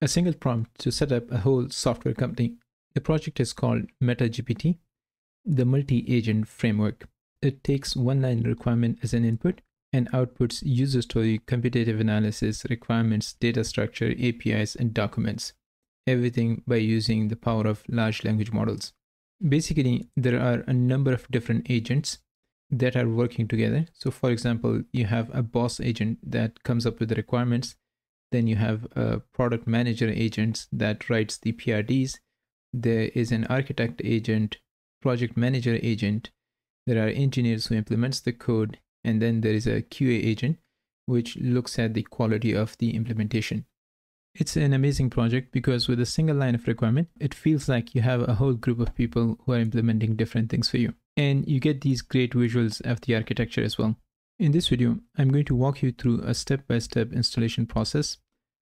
a single prompt to set up a whole software company. The project is called MetaGPT, the multi-agent framework. It takes one line requirement as an input and outputs user story, competitive analysis, requirements, data structure, APIs, and documents. Everything by using the power of large language models. Basically, there are a number of different agents that are working together. So for example, you have a boss agent that comes up with the requirements. Then you have a product manager agent that writes the PRDs. There is an architect agent, project manager agent. There are engineers who implements the code. And then there is a QA agent, which looks at the quality of the implementation. It's an amazing project because with a single line of requirement, it feels like you have a whole group of people who are implementing different things for you and you get these great visuals of the architecture as well. In this video, I'm going to walk you through a step-by-step -step installation process.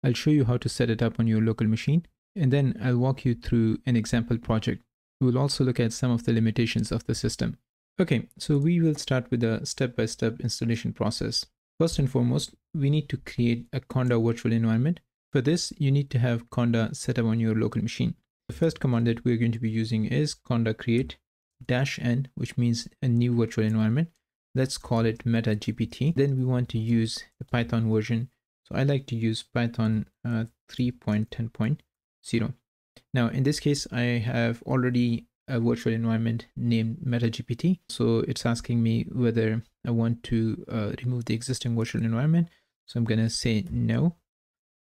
I'll show you how to set it up on your local machine, and then I'll walk you through an example project. We'll also look at some of the limitations of the system. Okay, so we will start with a step-by-step -step installation process. First and foremost, we need to create a Conda virtual environment. For this, you need to have Conda set up on your local machine. The first command that we're going to be using is conda create dash n, which means a new virtual environment. Let's call it meta GPT. Then we want to use the Python version. So I like to use Python uh, 3.10.0. Now, in this case, I have already a virtual environment named MetaGPT. So it's asking me whether I want to uh, remove the existing virtual environment. So I'm going to say no,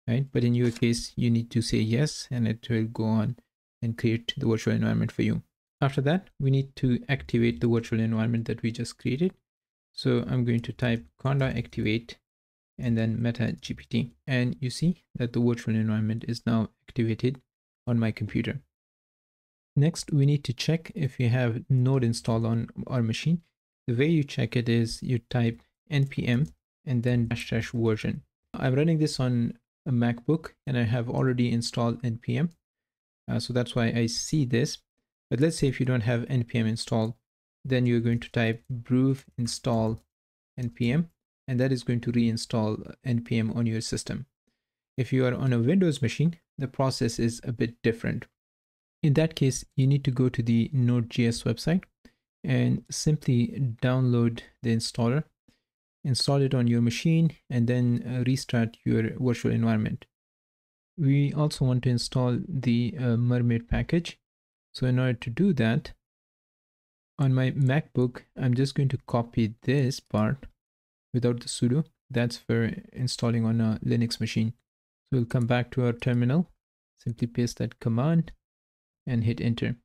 right? But in your case, you need to say yes, and it will go on and create the virtual environment for you. After that, we need to activate the virtual environment that we just created. So I'm going to type conda activate and then meta GPT. And you see that the virtual environment is now activated on my computer. Next, we need to check if you have node installed on our machine. The way you check it is you type npm and then dash dash version. I'm running this on a MacBook and I have already installed npm. Uh, so that's why I see this. But let's say if you don't have npm installed, then you're going to type brew install npm, and that is going to reinstall npm on your system. If you are on a Windows machine, the process is a bit different. In that case, you need to go to the Node.js website and simply download the installer, install it on your machine, and then uh, restart your virtual environment. We also want to install the uh, Mermaid package so in order to do that, on my MacBook, I'm just going to copy this part without the sudo. That's for installing on a Linux machine. So we'll come back to our terminal, simply paste that command and hit enter.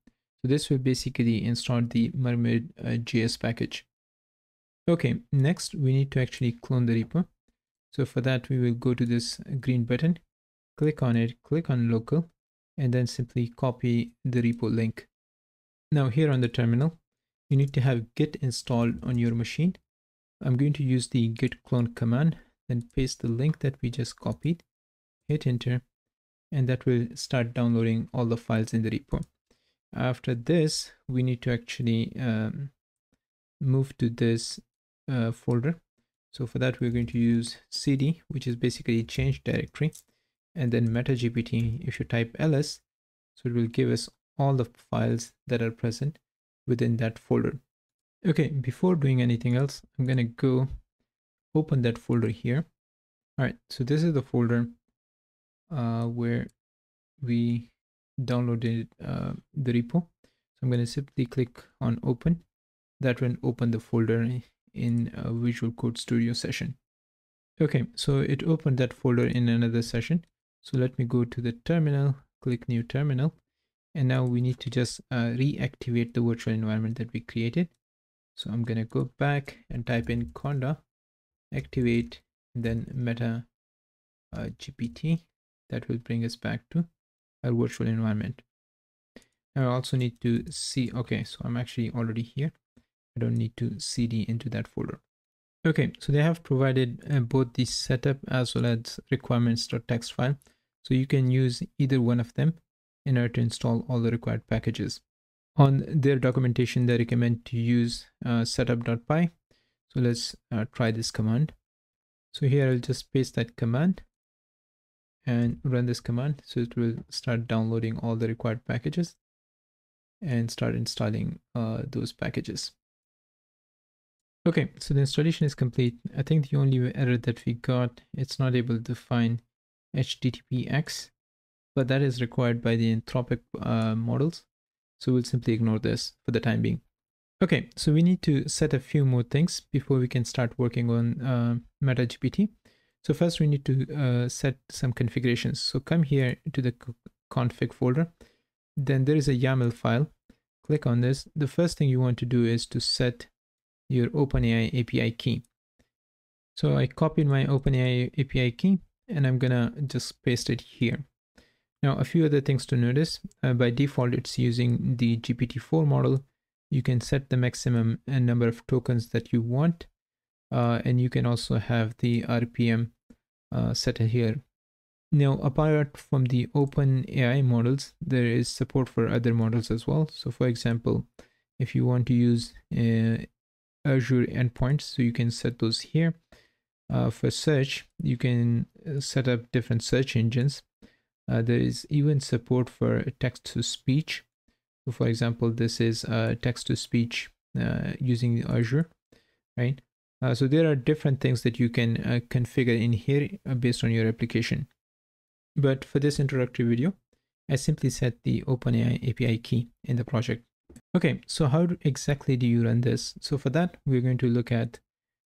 So this will basically install the Mermaid uh, JS package. Okay, next we need to actually clone the repo. So for that, we will go to this green button, click on it, click on local, and then simply copy the repo link. Now here on the terminal, you need to have git installed on your machine. I'm going to use the git clone command, then paste the link that we just copied, hit enter, and that will start downloading all the files in the repo. After this, we need to actually um, move to this uh, folder. So for that, we're going to use cd, which is basically change directory and then MetaGPT, if you type ls, so it will give us all the files that are present within that folder. Okay, before doing anything else, I'm gonna go open that folder here. All right, so this is the folder uh, where we downloaded uh, the repo. So I'm gonna simply click on open. That will open the folder in Visual Code Studio session. Okay, so it opened that folder in another session. So let me go to the terminal, click new terminal. And now we need to just uh, reactivate the virtual environment that we created. So I'm going to go back and type in conda, activate, then meta uh, GPT. That will bring us back to our virtual environment. Now I also need to see, okay, so I'm actually already here. I don't need to cd into that folder. Okay, so they have provided uh, both the setup as well as requirements.txt file. So you can use either one of them in order to install all the required packages. On their documentation, they recommend to use uh, setup.py. So let's uh, try this command. So here I'll just paste that command and run this command. So it will start downloading all the required packages and start installing uh, those packages. Okay, so the installation is complete. I think the only error that we got, it's not able to find HTTPX, but that is required by the Anthropic uh, models. So we'll simply ignore this for the time being. Okay, so we need to set a few more things before we can start working on uh, MetaGPT. So first we need to uh, set some configurations. So come here to the config folder. Then there is a YAML file. Click on this. The first thing you want to do is to set your OpenAI API key. So I copied my OpenAI API key and I'm gonna just paste it here. Now a few other things to notice. Uh, by default, it's using the GPT-4 model. You can set the maximum uh, number of tokens that you want. Uh, and you can also have the RPM uh, set here. Now, apart from the OpenAI models, there is support for other models as well. So for example, if you want to use uh, Azure endpoints. So you can set those here. Uh, for search, you can set up different search engines. Uh, there is even support for text to speech. So for example, this is uh, text to speech uh, using Azure, right? Uh, so there are different things that you can configure in here based on your application. But for this introductory video, I simply set the OpenAI API key in the project. Okay, so how exactly do you run this? So for that, we're going to look at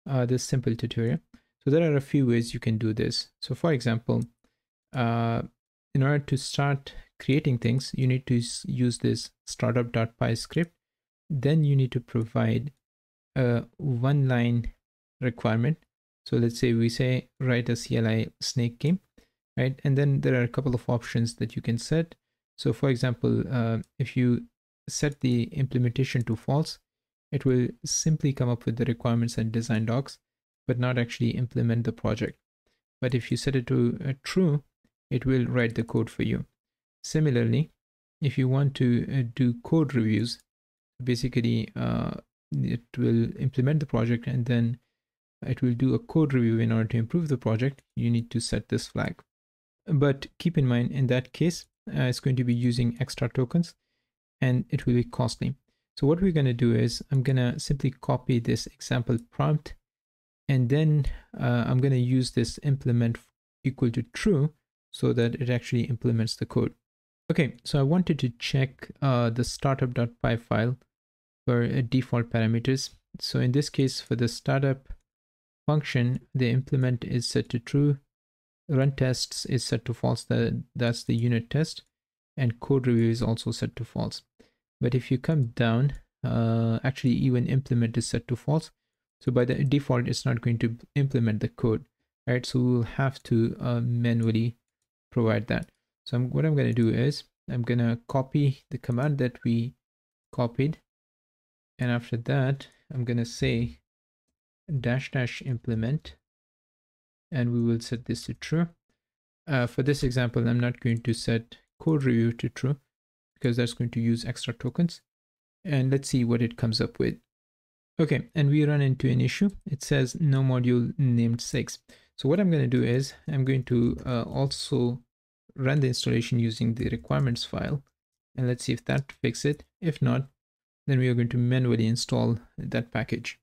uh, this simple tutorial. So there are a few ways you can do this. So for example, uh, in order to start creating things, you need to use this startup.py script. Then you need to provide a one line requirement. So let's say we say write a CLI snake game, right? And then there are a couple of options that you can set. So for example, uh, if you set the implementation to false, it will simply come up with the requirements and design docs, but not actually implement the project. But if you set it to uh, true, it will write the code for you. Similarly, if you want to uh, do code reviews, basically uh, it will implement the project and then it will do a code review in order to improve the project. You need to set this flag. But keep in mind, in that case, uh, it's going to be using extra tokens and it will be costly. So what we're going to do is I'm going to simply copy this example prompt and then uh, I'm going to use this implement equal to true so that it actually implements the code. Okay, so I wanted to check uh, the startup.py file for uh, default parameters. So in this case, for the startup function, the implement is set to true, run tests is set to false, that, that's the unit test, and code review is also set to false. But if you come down, uh, actually even implement is set to false. So by the default, it's not going to implement the code, right? So we'll have to uh, manually provide that. So I'm, what I'm going to do is I'm going to copy the command that we copied. And after that, I'm going to say dash dash implement and we will set this to true. Uh, for this example, I'm not going to set code review to true because that's going to use extra tokens. And let's see what it comes up with. Okay, and we run into an issue. It says no module named six. So what I'm going to do is I'm going to uh, also run the installation using the requirements file. And let's see if that fixes it. If not, then we are going to manually install that package.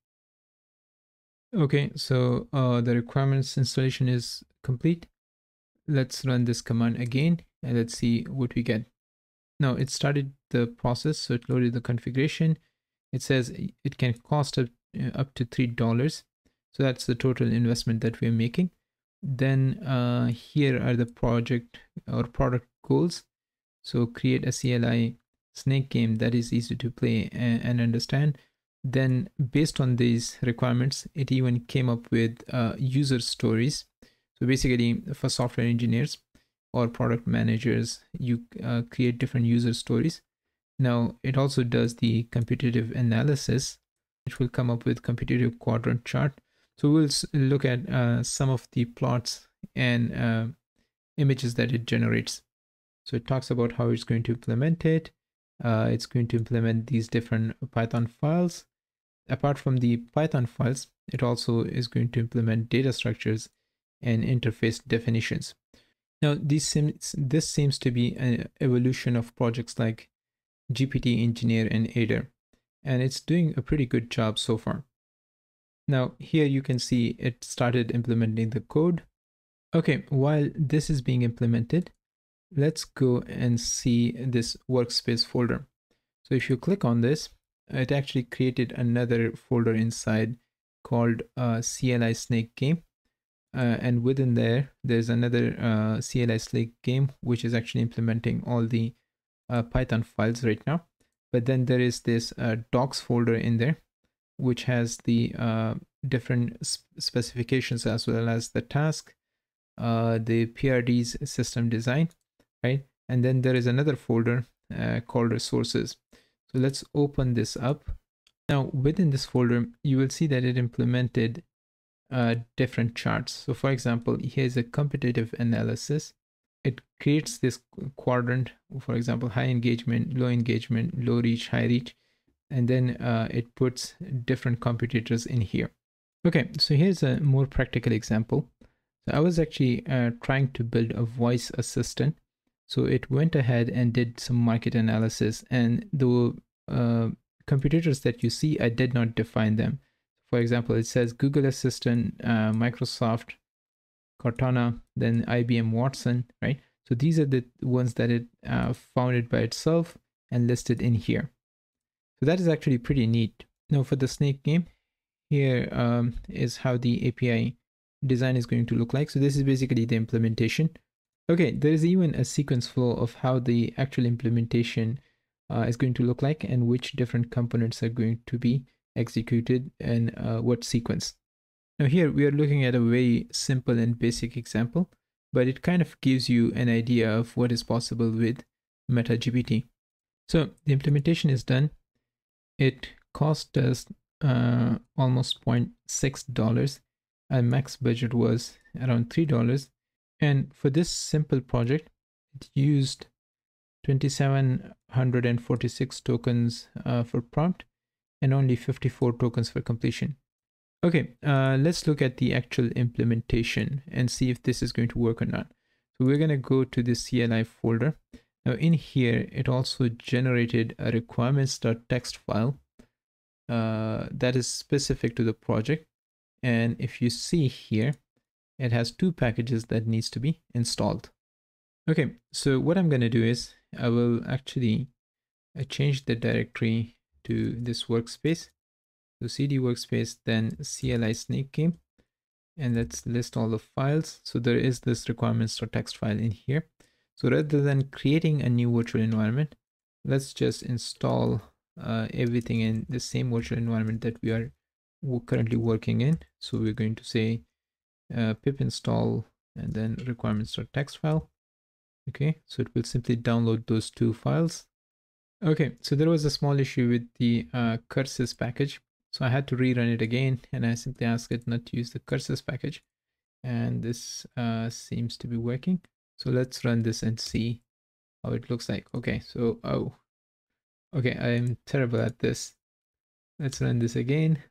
Okay, so uh, the requirements installation is complete. Let's run this command again and let's see what we get. Now it started the process, so it loaded the configuration. It says it can cost up, uh, up to $3. So that's the total investment that we're making. Then uh, here are the project or product goals. So create a CLI snake game that is easy to play and, and understand. Then based on these requirements, it even came up with uh, user stories. So basically for software engineers, or product managers, you uh, create different user stories. Now, it also does the competitive analysis, which will come up with competitive quadrant chart. So we'll look at uh, some of the plots and uh, images that it generates. So it talks about how it's going to implement it. Uh, it's going to implement these different Python files. Apart from the Python files, it also is going to implement data structures and interface definitions. Now, this seems, this seems to be an evolution of projects like GPT Engineer and Aider, and it's doing a pretty good job so far. Now, here you can see it started implementing the code. Okay, while this is being implemented, let's go and see this workspace folder. So if you click on this, it actually created another folder inside called uh, CLI Snake game. Uh, and within there, there's another uh, CLI Snake game, which is actually implementing all the uh, Python files right now. But then there is this uh, docs folder in there, which has the uh, different specifications as well as the task, uh, the PRD's system design, right? And then there is another folder called resources. So let's open this up. Now within this folder, you will see that it implemented uh, different charts. So for example, here's a competitive analysis. It creates this quadrant, for example, high engagement, low engagement, low reach, high reach, and then uh, it puts different competitors in here. Okay, so here's a more practical example. So I was actually uh, trying to build a voice assistant. So it went ahead and did some market analysis and the uh, competitors that you see, I did not define them. For example, it says Google Assistant, uh, Microsoft, Cortana, then IBM Watson, right? So these are the ones that it uh, found it by itself and listed in here. So that is actually pretty neat. Now for the snake game, here um, is how the API design is going to look like. So this is basically the implementation. Okay, there is even a sequence flow of how the actual implementation uh, is going to look like and which different components are going to be executed and uh, what sequence. Now here we are looking at a very simple and basic example, but it kind of gives you an idea of what is possible with MetaGPT. So the implementation is done. It cost us uh, almost $0.6. Our max budget was around $3. And for this simple project, it used 2746 tokens uh, for prompt and only 54 tokens for completion. Okay, uh, let's look at the actual implementation and see if this is going to work or not. So we're going to go to the CLI folder. Now in here, it also generated a requirements.txt file uh, that is specific to the project. And if you see here, it has two packages that needs to be installed. Okay, so what I'm going to do is I will actually uh, change the directory to this workspace. So cd workspace, then CLI snake game. And let's list all the files. So there is this requirements.txt file in here. So rather than creating a new virtual environment, let's just install uh, everything in the same virtual environment that we are currently working in. So we're going to say uh, pip install and then requirements.txt file. Okay, so it will simply download those two files. Okay, so there was a small issue with the uh, curses package. So I had to rerun it again and I simply asked it not to use the curses package. And this uh, seems to be working. So let's run this and see how it looks like. Okay, so, oh, okay, I'm terrible at this. Let's run this again.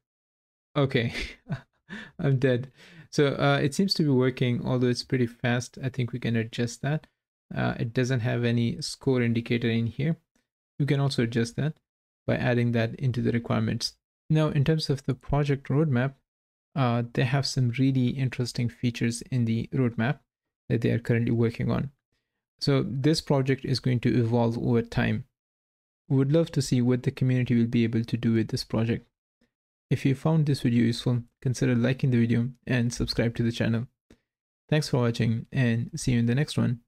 Okay, I'm dead. So uh, it seems to be working, although it's pretty fast. I think we can adjust that. Uh, it doesn't have any score indicator in here. You can also adjust that by adding that into the requirements. Now, in terms of the project roadmap, uh, they have some really interesting features in the roadmap that they are currently working on. So this project is going to evolve over time. We would love to see what the community will be able to do with this project. If you found this video useful, consider liking the video and subscribe to the channel. Thanks for watching and see you in the next one.